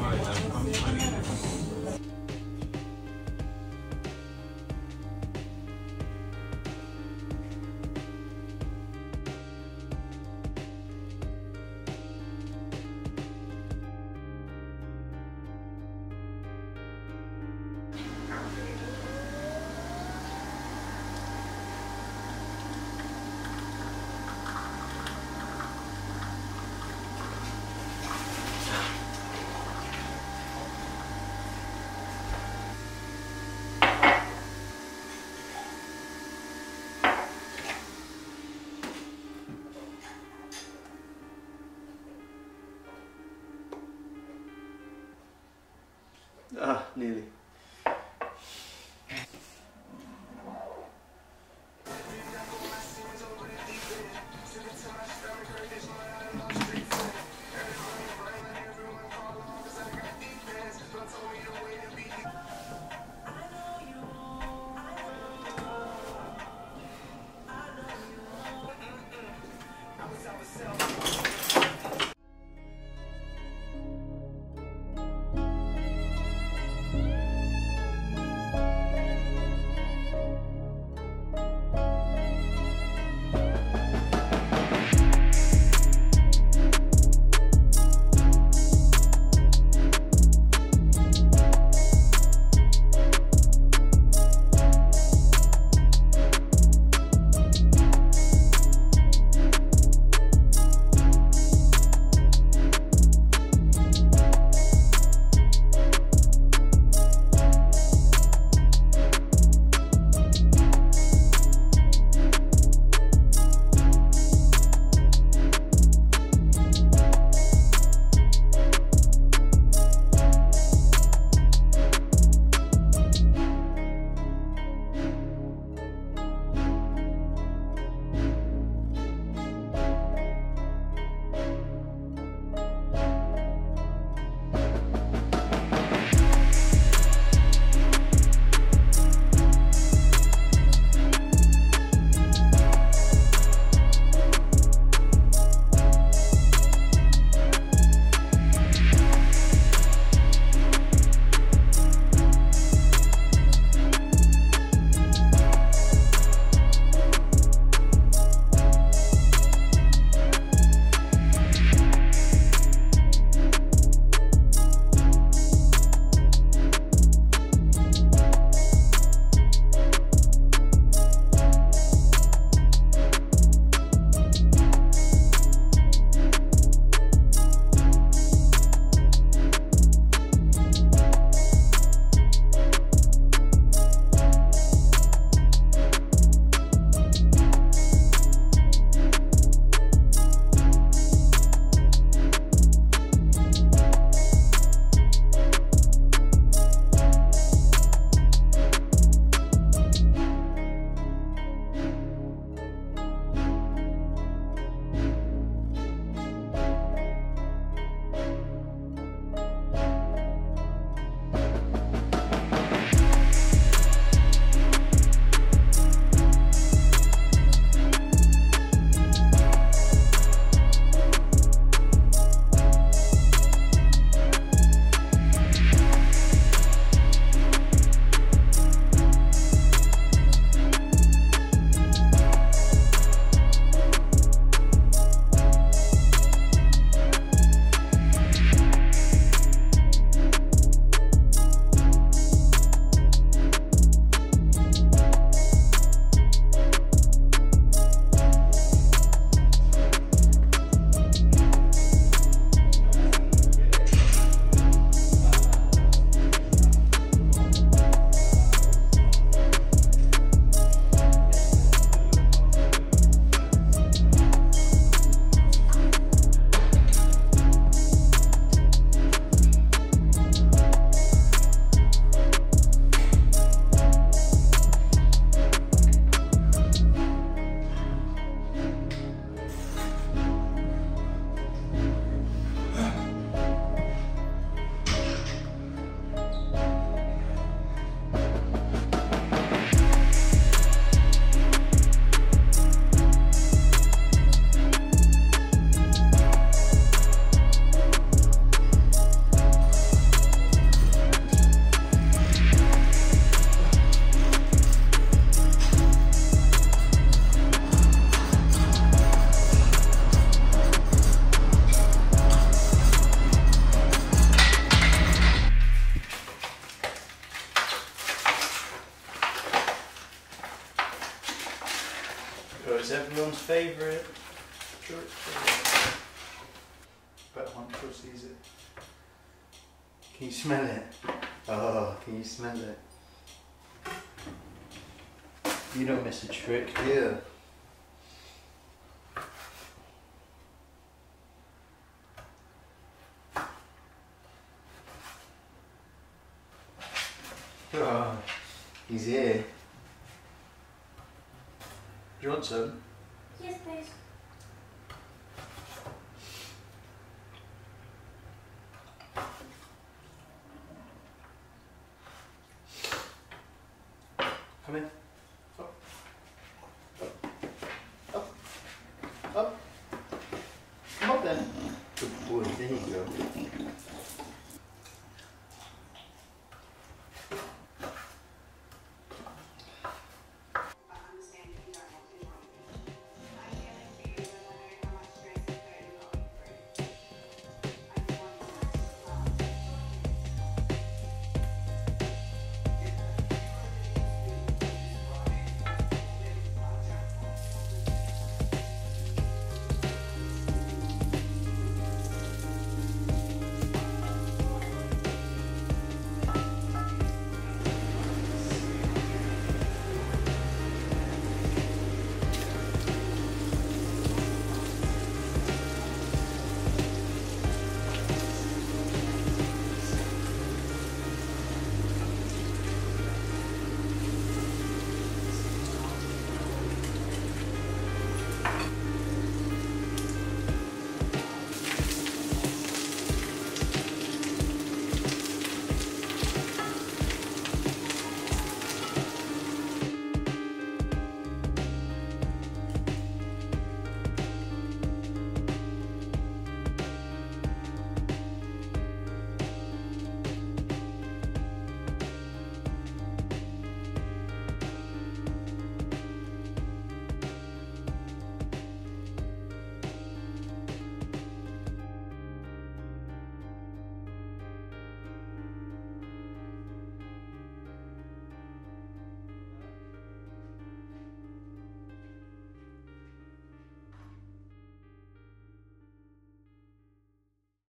right. Ah, nearly. Bet sees it. Can you smell it? Oh, can you smell it? You don't miss a trick, do you? Oh, he's here. Do you want some? Yes, please. There you go.